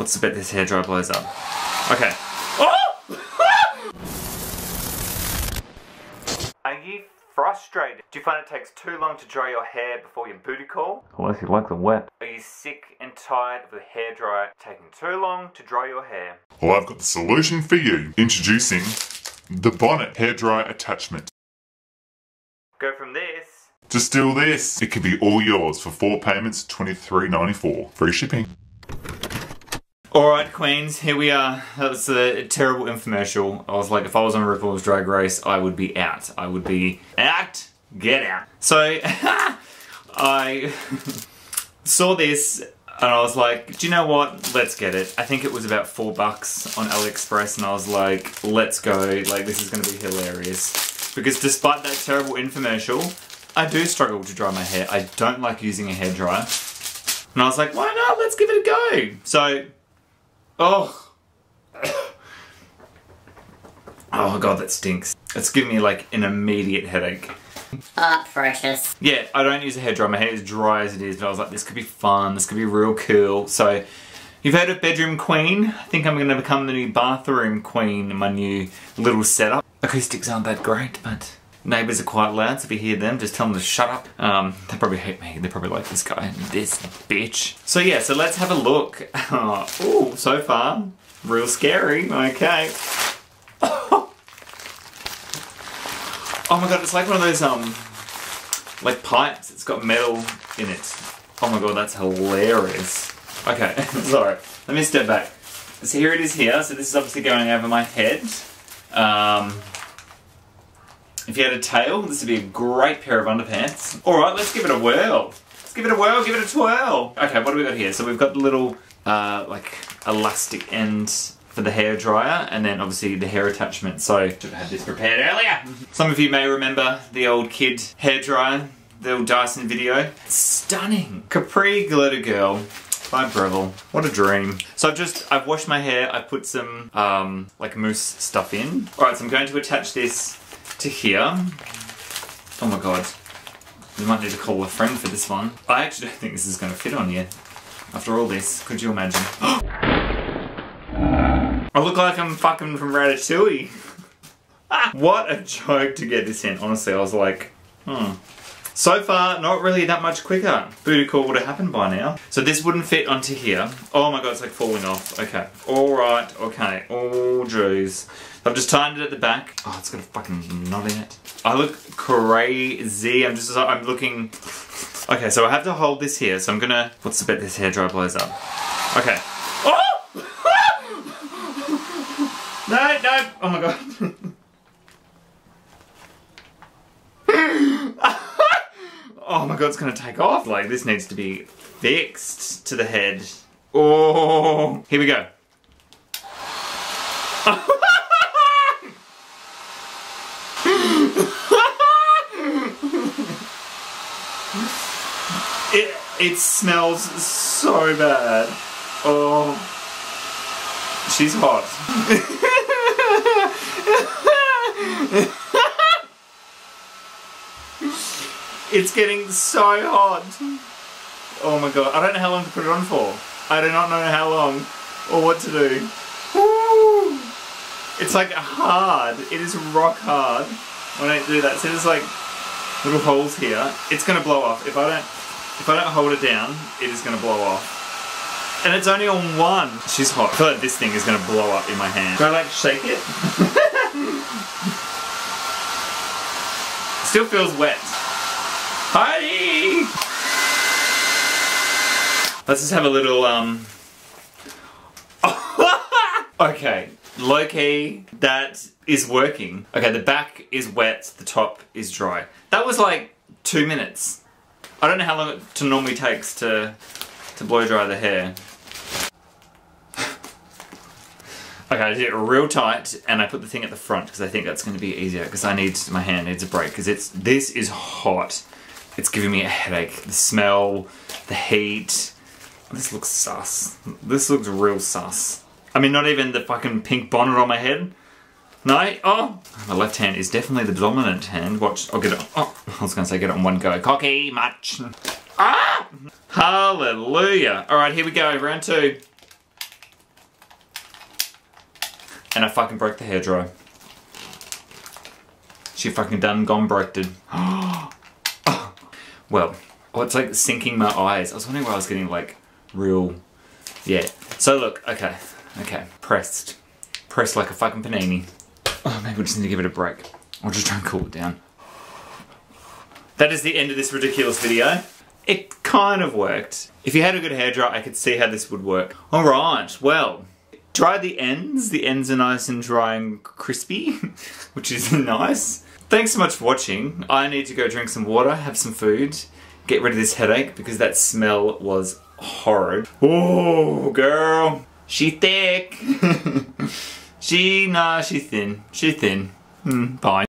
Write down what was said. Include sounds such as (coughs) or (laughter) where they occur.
What's the bet this hairdryer blows up? Okay. Oh! Are you frustrated? Do you find it takes too long to dry your hair before your booty call? Unless you like them wet. Are you sick and tired of the hairdryer taking too long to dry your hair? Well, I've got the solution for you. Introducing the Bonnet hairdryer attachment. Go from this To steal this, it can be all yours for four payments, $23.94. Free shipping. Alright, Queens, here we are. That was a terrible infomercial. I was like, if I was on RuPaul's Drag Race, I would be out. I would be out, get out. So, (laughs) I (laughs) saw this and I was like, do you know what? Let's get it. I think it was about four bucks on AliExpress and I was like, let's go. Like, this is gonna be hilarious. Because despite that terrible infomercial, I do struggle to dry my hair. I don't like using a hairdryer. And I was like, why not? Let's give it a go. So, Oh. Oh god, that stinks. It's giving me like an immediate headache. Ah, precious. Yeah, I don't use a hairdryer. My hair is dry as it is, but I was like, this could be fun. This could be real cool. So, you've heard of Bedroom Queen? I think I'm going to become the new Bathroom Queen in my new little setup. Acoustics aren't that great, but neighbours are quite loud, so if you hear them, just tell them to shut up. Um, they probably hate me. They're probably like, this guy, this bitch. So yeah, so let's have a look. (laughs) oh, so far, real scary. Okay. (coughs) Oh my god, it's like one of those, um, like pipes. It's got metal in it. Oh my god, that's hilarious. Okay, (laughs) sorry. Let me step back. So here it is here. So this is obviously going over my head. Um, if you had a tail, this would be a great pair of underpants. Alright, let's give it a whirl. Let's give it a whirl, give it a twirl. Okay, what do we got here? So we've got the little, uh, like, elastic end for the hair dryer and then obviously the hair attachment. So should have had this prepared earlier. (laughs) Some of you may remember the old kid hair dryer, the old Dyson video. Stunning. Capri Glitter Girl by Breville. What a dream. So I've just, I've washed my hair, I've put some um, like mousse stuff in. Alright, so I'm going to attach this to here. Oh my god. You might need to call a friend for this one. I actually don't think this is going to fit on you. After all this, could you imagine? (gasps) I look like I'm fucking from Ratatouille. (laughs) what a joke to get this in. Honestly, I was like, hmm. So far, not really that much quicker. Booty call would have happened by now. So this wouldn't fit onto here. Oh my god, it's like falling off. Okay. Alright, okay. Oh jeez. I've just tightened it at the back. Oh, it's got a fucking knot in it. I look crazy. I'm just, I'm looking... Okay, so I have to hold this here. So I'm gonna... What's the bet this hairdryer blows up? Okay. Oh! (laughs) No, no! Oh my god. (laughs) oh my god, it's gonna take off. Like, this needs to be fixed to the head. Oh, here we go. (laughs) it, it smells so bad. Oh, she's hot. (laughs) it's getting so hot. Oh my god, I don't know how long to put it on for. I do not know how long or what to do. Woo! It's like hard. It is rock hard when I do that. So there's like little holes here. It's gonna blow off. If I don't if I don't hold it down, it is gonna blow off. And it's only on one. She's hot. I feel like this thing is gonna blow up in my hand. Do I like shake it? (laughs) Still feels wet. Hi! Let's just have a little, um... (laughs) okay, low key, that is working. Okay, the back is wet, the top is dry. That was like two minutes. I don't know how long it normally takes to, to blow dry the hair. (laughs) Okay, I did it real tight and I put the thing at the front because I think that's going to be easier because I need, my hand needs a break because it's, this is hot. It's giving me a headache. The smell, the heat. This looks sus. This looks real sus. I mean, not even the fucking pink bonnet on my head. No? Oh! My left hand is definitely the dominant hand. Watch, I'll get it. Oh, I was to say get it on one go. Cocky much. Ah! Hallelujah. Alright, here we go. Round two. and I fucking broke the hairdryer. She fucking done gone broke it. (gasps) well, oh, it's like sinking my eyes. I was wondering why I was getting like real, yeah. So look, okay, okay, pressed, pressed like a fucking panini. Oh, maybe we just need to give it a break. I'll just try and cool it down. That is the end of this ridiculous video. It kind of worked. If you had a good hairdryer, I could see how this would work. All right, well, dry the ends. The ends are nice and dry and crispy, (laughs) which is (laughs) nice. Thanks so much for watching. I need to go drink some water, have some food, get rid of this headache because that smell was horrid. Oh, girl, she thick. (laughs) she, nah, she thin. She thin. Mm, bye.